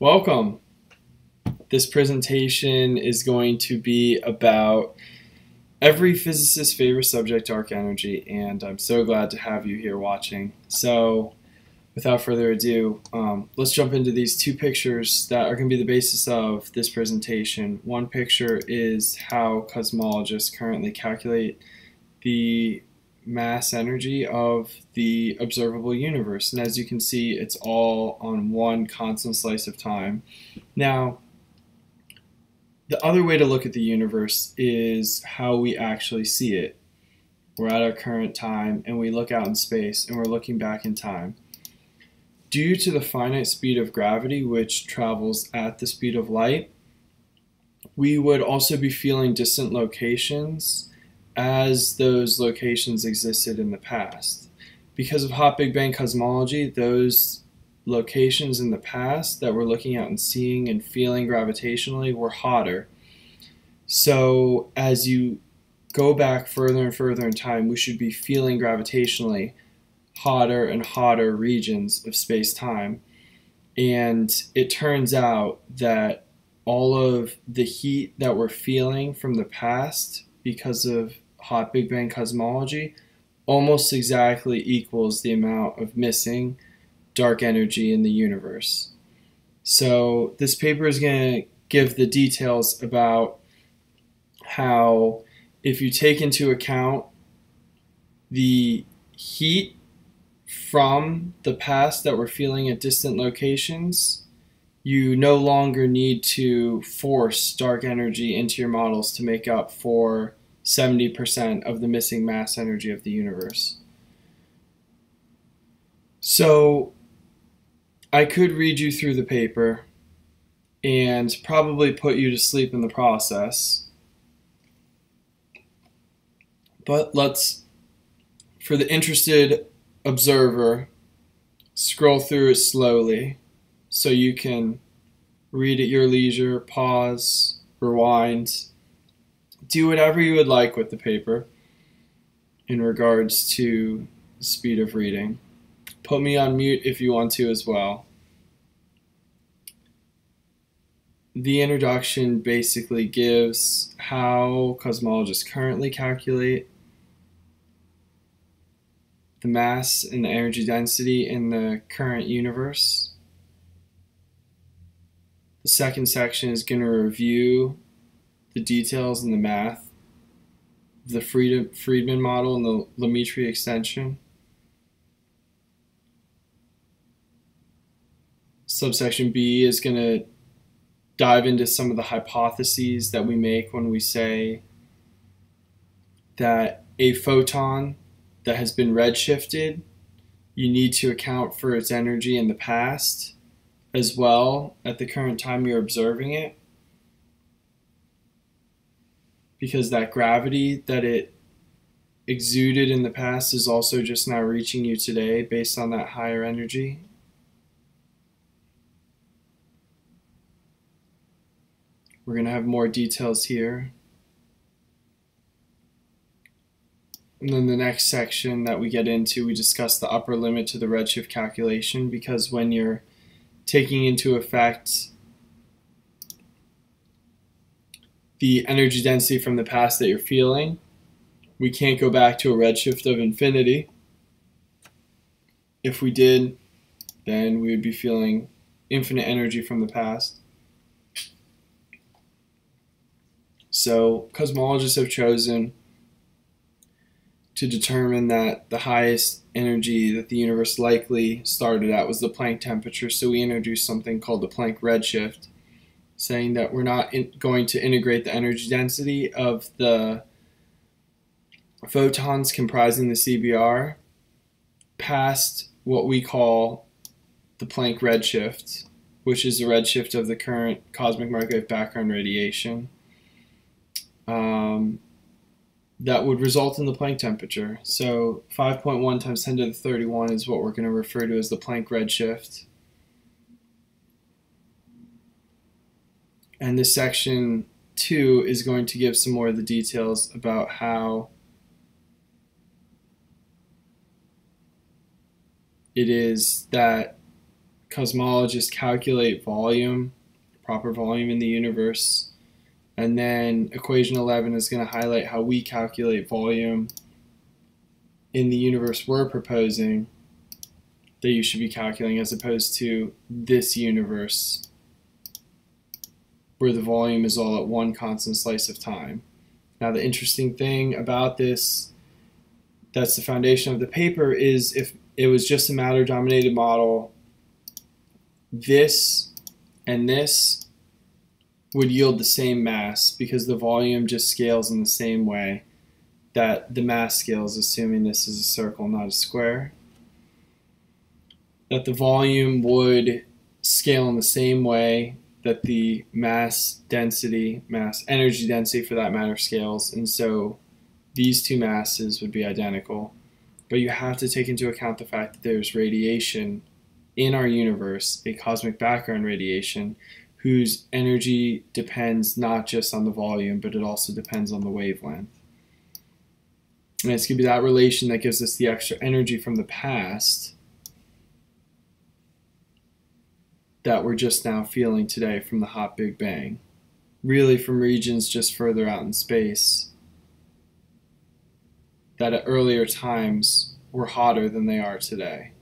Welcome. This presentation is going to be about every physicist's favorite subject, dark energy, and I'm so glad to have you here watching. So, without further ado, um, let's jump into these two pictures that are going to be the basis of this presentation. One picture is how cosmologists currently calculate the mass energy of the observable universe. And as you can see, it's all on one constant slice of time. Now, the other way to look at the universe is how we actually see it. We're at our current time and we look out in space and we're looking back in time. Due to the finite speed of gravity, which travels at the speed of light, we would also be feeling distant locations as those locations existed in the past. Because of hot Big Bang cosmology, those locations in the past that we're looking at and seeing and feeling gravitationally were hotter. So as you go back further and further in time, we should be feeling gravitationally hotter and hotter regions of space time. And it turns out that all of the heat that we're feeling from the past because of hot Big Bang cosmology almost exactly equals the amount of missing dark energy in the universe. So, this paper is going to give the details about how, if you take into account the heat from the past that we're feeling at distant locations, you no longer need to force dark energy into your models to make up for 70% of the missing mass energy of the universe. So I could read you through the paper and probably put you to sleep in the process. But let's, for the interested observer, scroll through it slowly so you can read at your leisure, pause, rewind, do whatever you would like with the paper in regards to speed of reading. Put me on mute if you want to as well. The introduction basically gives how cosmologists currently calculate the mass and the energy density in the current universe. The second section is going to review the details and the math, the Friedmann model and the Lemaitre extension. Subsection B is going to dive into some of the hypotheses that we make when we say that a photon that has been redshifted, you need to account for its energy in the past as well at the current time you're observing it because that gravity that it exuded in the past is also just now reaching you today based on that higher energy. We're going to have more details here. And then the next section that we get into, we discuss the upper limit to the redshift calculation because when you're taking into effect the energy density from the past that you're feeling. We can't go back to a redshift of infinity. If we did, then we would be feeling infinite energy from the past. So, cosmologists have chosen to determine that the highest energy that the universe likely started at was the Planck temperature. So, we introduced something called the Planck redshift saying that we're not in, going to integrate the energy density of the photons comprising the CBR past what we call the Planck redshift, which is the redshift of the current cosmic microwave background radiation. Um, that would result in the Planck temperature. So 5.1 times 10 to the 31 is what we're going to refer to as the Planck redshift. And this section two is going to give some more of the details about how it is that cosmologists calculate volume, proper volume in the universe. And then equation 11 is going to highlight how we calculate volume in the universe we're proposing that you should be calculating as opposed to this universe where the volume is all at one constant slice of time. Now the interesting thing about this that's the foundation of the paper is if it was just a matter dominated model this and this would yield the same mass because the volume just scales in the same way that the mass scales, assuming this is a circle, not a square. That the volume would scale in the same way that the mass density, mass energy density for that matter, scales. And so these two masses would be identical. But you have to take into account the fact that there's radiation in our universe, a cosmic background radiation, whose energy depends not just on the volume, but it also depends on the wavelength. And it's going to be that relation that gives us the extra energy from the past that we're just now feeling today from the hot Big Bang. Really, from regions just further out in space that at earlier times were hotter than they are today.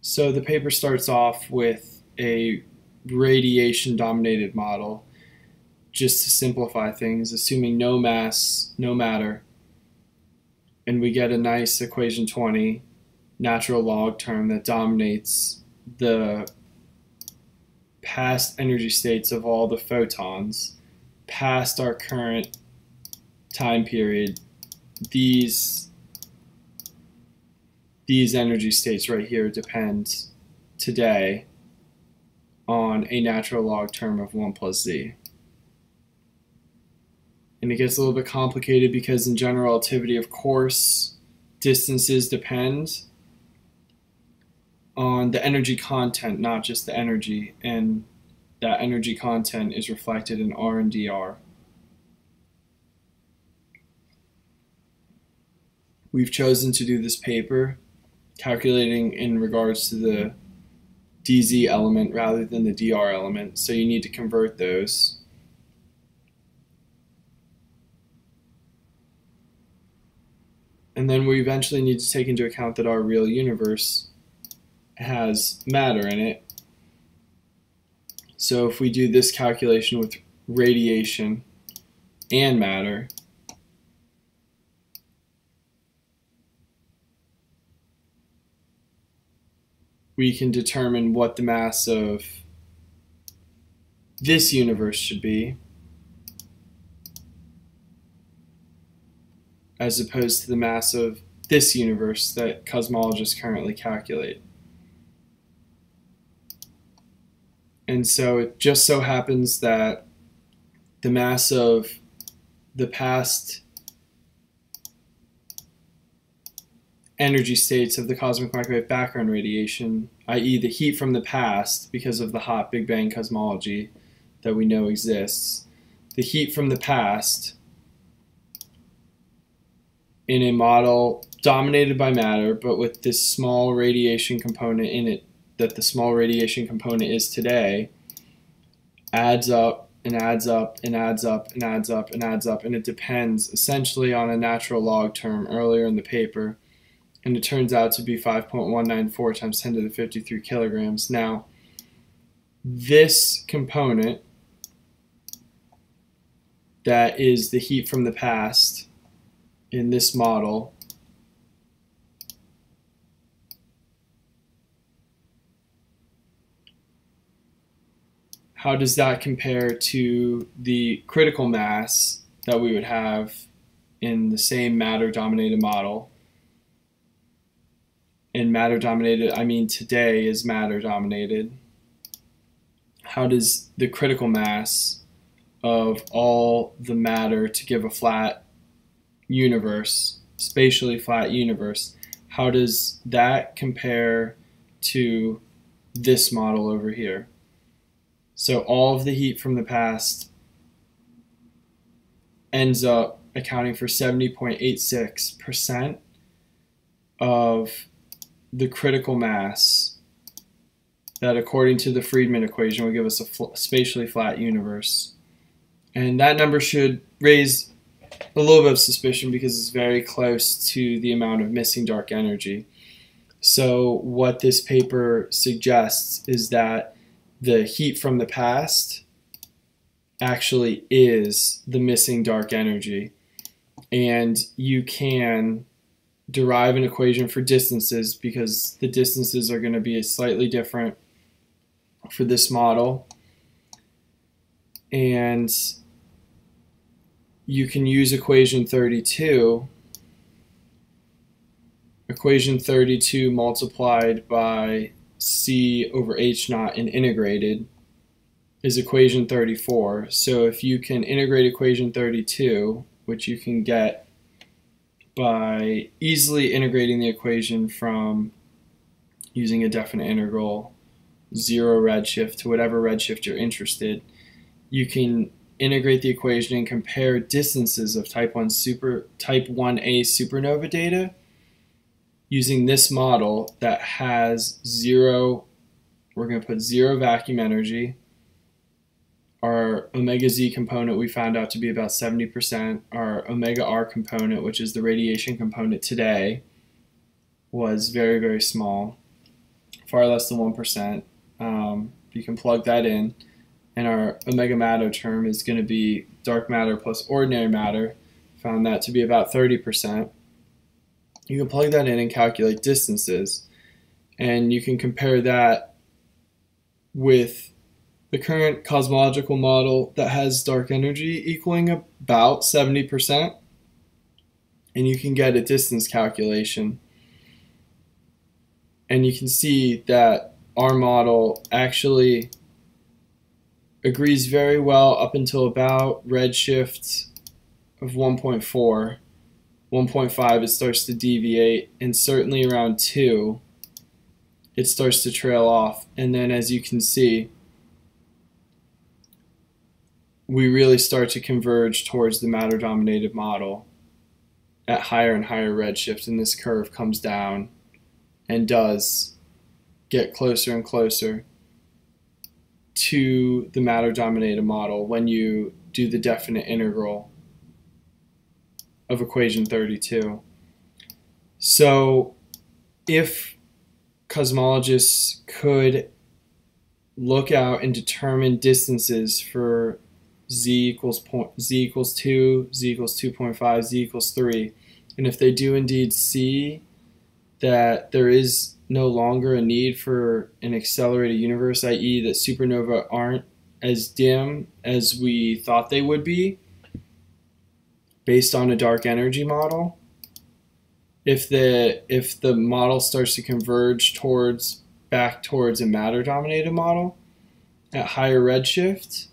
So the paper starts off with a radiation dominated model just to simplify things, assuming no mass, no matter. And we get a nice equation 20 natural log term that dominates the past energy states of all the photons past our current time period. These these energy states right here depend today on a natural log term of 1 plus z. And it gets a little bit complicated because in general relativity, of course, distances depend on the energy content, not just the energy, and that energy content is reflected in R and dr. We've chosen to do this paper calculating in regards to the dz element rather than the dr element, so you need to convert those. And then we eventually need to take into account that our real universe has matter in it. So if we do this calculation with radiation and matter, we can determine what the mass of this universe should be as opposed to the mass of this universe that cosmologists currently calculate. And so it just so happens that the mass of the past energy states of the cosmic microwave background radiation, i.e., the heat from the past because of the hot Big Bang cosmology that we know exists, the heat from the past in a model dominated by matter, but with this small radiation component in it that the small radiation component is today, adds up and adds up and adds up and adds up and adds up, and it depends essentially on a natural log term earlier in the paper and it turns out to be 5.194 times 10 to the 53 kilograms. Now, this component that is the heat from the past in this model how does that compare to the critical mass that we would have in the same matter dominated model in matter dominated, I mean today is matter dominated. How does the critical mass of all the matter to give a flat universe, spatially flat universe, how does that compare to this model over here? So all of the heat from the past ends up accounting for 70.86% of the critical mass that according to the Friedmann equation will give us a fl- spatially flat universe. And that number should raise a little bit of suspicion because it's very close to the amount of missing dark energy. So, what this paper suggests is that the heat from the past actually is the missing dark energy. And you can derive an equation for distances because the distances are going to be slightly different for this model. And you can use equation 32 equation 32 multiplied by c over h naught and integrated is equation 34. So if you can integrate equation 32, which you can get by easily integrating the equation from using a definite integral, zero redshift to whatever redshift you're interested, you can integrate the equation and compare distances of type 1 super type 1a supernova data using this model that has zero, we're going to put zero vacuum energy. Our omega z component we found out to be about 70%. Our omega r component, which is the radiation component today, was very, very small, far less than 1%. Um, you can plug that in. And our omega matter term is going to be dark matter plus ordinary matter. Found that to be about 30% you can plug that in and calculate distances. And you can compare that with the current cosmological model that has dark energy equaling about 70%. And you can get a distance calculation. And you can see that our model actually agrees very well up until about redshift of 1.4 1.5 it starts to deviate and certainly around 2 it starts to trail off. And then as you can see we really start to converge towards the matter dominated model at higher and higher redshift and this curve comes down and does get closer and closer to the matter dominated model when you do the definite integral of equation 32. So if cosmologists could look out and determine distances for z equals point, z equals 2, z equals 2.5, z equals 3, and if they do indeed see that there is no longer a need for an accelerated universe, i.e., that supernova aren't as dim as we thought they would be, based on a dark energy model, if the if the model starts to converge towards back towards a matter dominated model at higher redshift,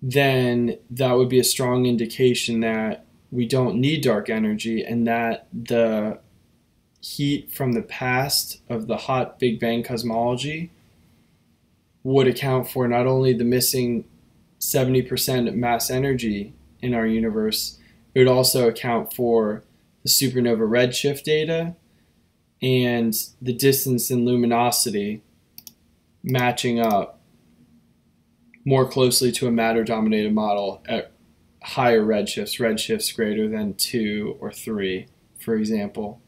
then that would be a strong indication that we don't need dark energy and that the heat from the past of the hot Big Bang cosmology would account for not only the missing 70% mass energy in our universe, it would also account for the supernova redshift data and the distance and luminosity matching up more closely to a matter dominated model at higher redshifts, redshifts greater than 2 or 3, for example.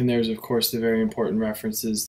And there's, of course, the very important references